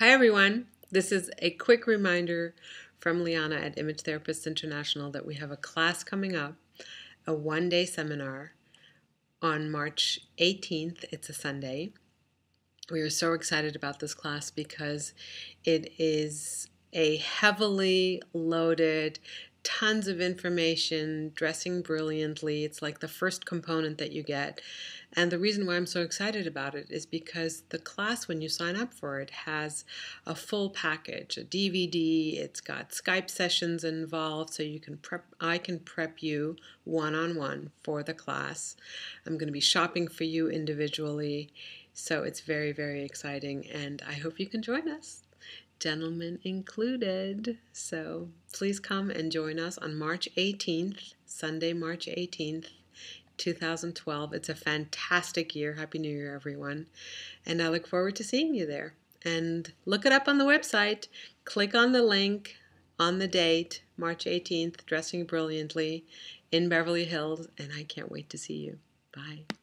Hi, everyone. This is a quick reminder from Liana at Image Therapists International that we have a class coming up, a one day seminar on March 18th. It's a Sunday. We are so excited about this class because it is a heavily loaded tons of information, dressing brilliantly. It's like the first component that you get. And the reason why I'm so excited about it is because the class, when you sign up for it, has a full package, a DVD. It's got Skype sessions involved, so you can prep. I can prep you one on one for the class. I'm going to be shopping for you individually, so it's very, very exciting, and I hope you can join us gentlemen included. So please come and join us on March 18th, Sunday, March 18th, 2012. It's a fantastic year. Happy New Year, everyone. And I look forward to seeing you there. And look it up on the website. Click on the link on the date, March 18th, Dressing Brilliantly in Beverly Hills. And I can't wait to see you. Bye.